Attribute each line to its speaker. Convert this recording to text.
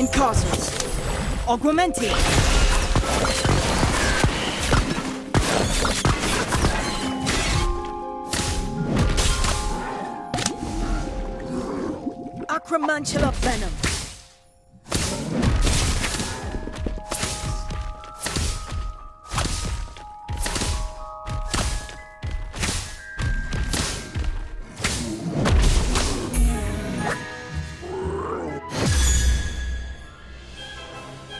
Speaker 1: Incarcerate. Augmenti. Acromantula venom.